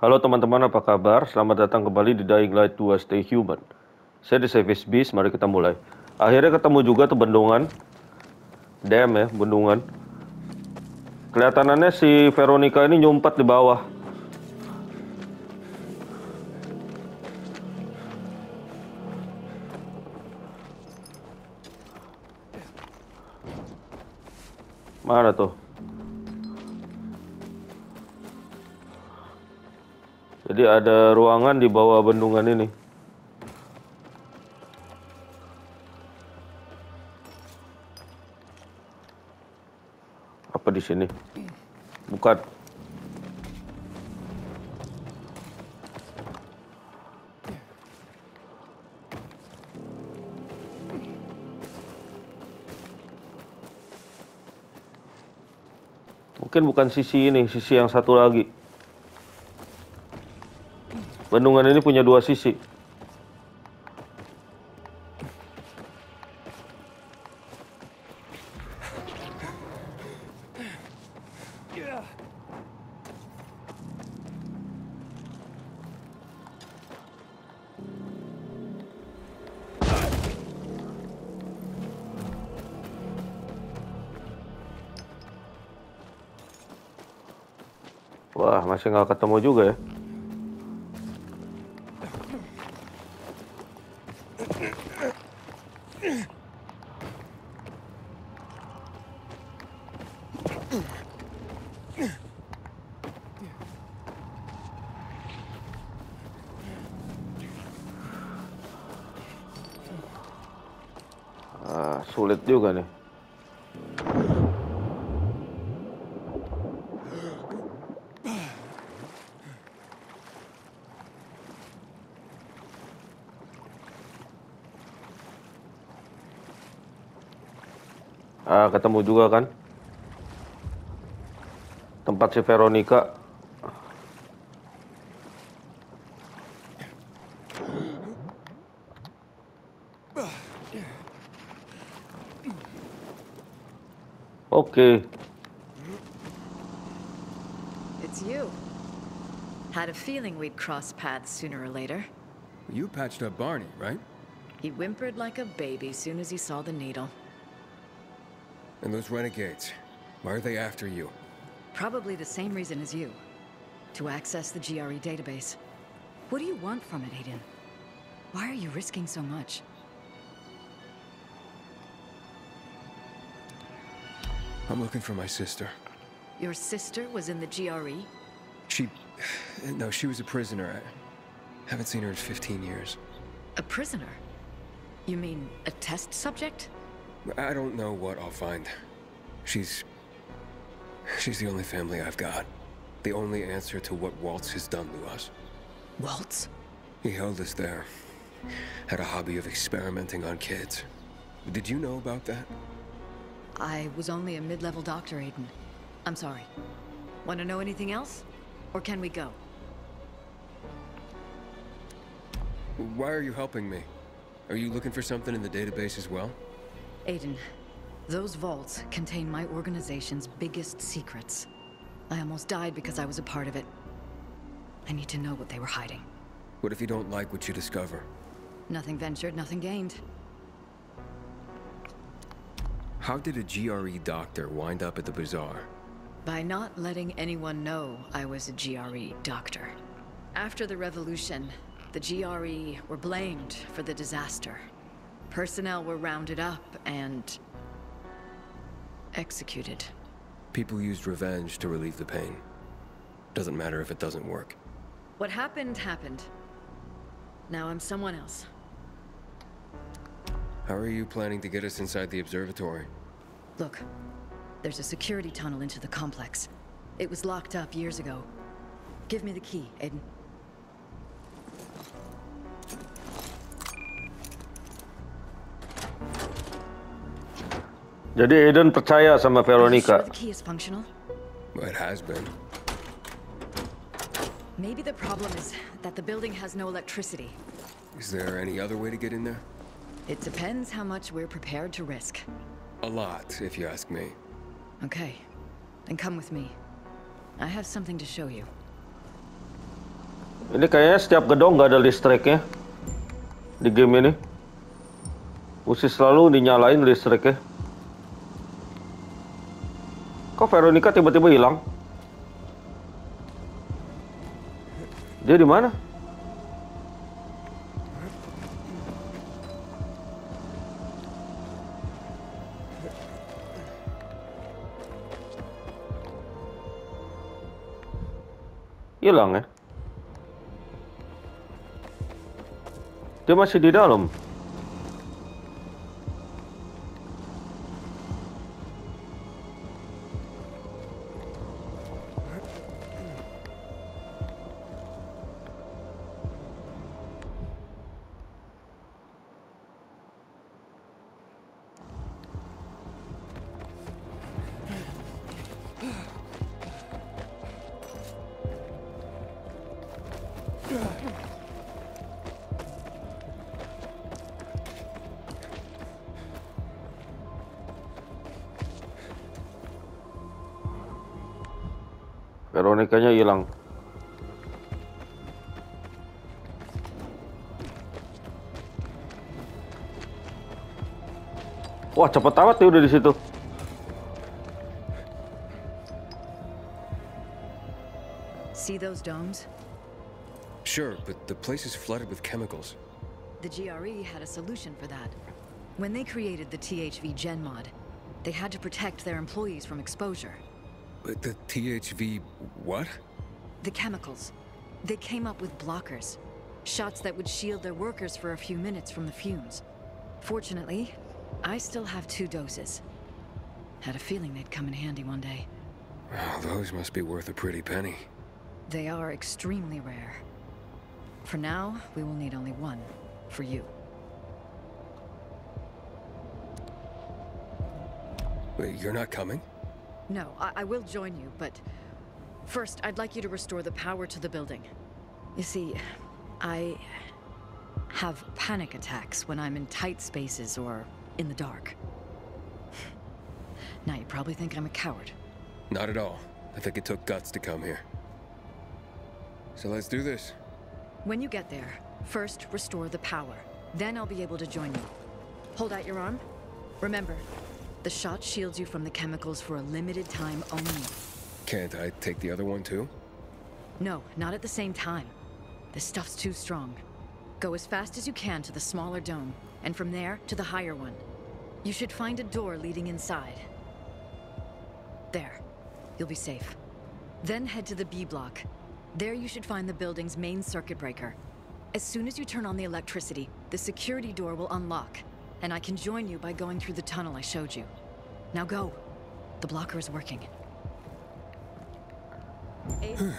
Halo teman-teman, apa kabar? Selamat datang kembali di Dying Light 2 Stay Human. Saya di Savage Beast, mari kita mulai. Akhirnya ketemu juga tuh bendungan. Dam ya, bendungan. Kelihatannya si Veronica ini nyumpat di bawah. Mana tuh? Jadi ada ruangan di bawah bendungan ini. Apa di sini? Bukan. Mungkin bukan sisi ini, sisi yang satu lagi. Bendungan ini punya dua sisi. Wah, masih nggak ketemu juga ya. Sulit juga nih. Ah, ketemu juga kan? Tempat si Veronika. Oke, It's you. Had a feeling we'd cross paths sooner or later. You patched up Barney, right? He whimpered like a baby as soon as he saw the needle. And those renegades, why are they after you? Probably the same reason as you. To access the GRE database. What do you want from it, Aiden? Why are you risking so much? I'm looking for my sister. Your sister was in the GRE? She... No, she was a prisoner. I haven't seen her in 15 years. A prisoner? You mean a test subject? I don't know what I'll find. She's... She's the only family I've got. The only answer to what Waltz has done to us. Waltz? He held us there. Had a hobby of experimenting on kids. Did you know about that? I was only a mid-level doctor, Aiden. I'm sorry. Want to know anything else? Or can we go? Why are you helping me? Are you looking for something in the database as well? Aiden, those vaults contain my organization's biggest secrets. I almost died because I was a part of it. I need to know what they were hiding. What if you don't like what you discover? Nothing ventured, nothing gained. How did a GRE doctor wind up at the bazaar? By not letting anyone know I was a GRE doctor. After the revolution, the GRE were blamed for the disaster. Personnel were rounded up and... executed. People used revenge to relieve the pain. Doesn't matter if it doesn't work. What happened, happened. Now I'm someone else. How are you planning to get us inside the observatory? Look, there's a security tunnel into the complex. It was locked up years ago. Give me the key, Aiden. Jadi Aiden percaya sama Veronica. it has been. Maybe the problem is that the building has no electricity. Is there any other way to get in there? It depends how much we're prepared to risk. A lot, if you ask me. Okay, then come with me. I have something to show you. Ini kayaknya setiap gedung nggak ada listriknya di game ini. Mesti selalu dinyalain listriknya. Kok Veronica tiba-tiba hilang? Dia di mana? Hilang ya? Dia masih di dalam. Veronikanya hilang. Wah, cepet amat dia udah di situ. See those domes? Sure, but the place is flooded with chemicals. The GRE had a solution for that. When they created the THV Gen mod, they had to protect their employees from exposure. But the THV... what? The chemicals. They came up with blockers. Shots that would shield their workers for a few minutes from the fumes. Fortunately, I still have two doses. Had a feeling they'd come in handy one day. Oh, those must be worth a pretty penny. They are extremely rare. For now, we will need only one. For you. Wait, you're not coming? No, I, I will join you, but... First, I'd like you to restore the power to the building. You see, I... have panic attacks when I'm in tight spaces or in the dark. now, you probably think I'm a coward. Not at all. I think it took guts to come here. So let's do this. When you get there, first restore the power. Then I'll be able to join you. Hold out your arm. Remember, the shot shields you from the chemicals for a limited time only. Can't I take the other one too? No, not at the same time. This stuff's too strong. Go as fast as you can to the smaller dome, and from there to the higher one. You should find a door leading inside. There. You'll be safe. Then head to the B block. There you should find the building's main circuit breaker. As soon as you turn on the electricity, the security door will unlock, and I can join you by going through the tunnel I showed you. Now go. The blocker is working. Aiden,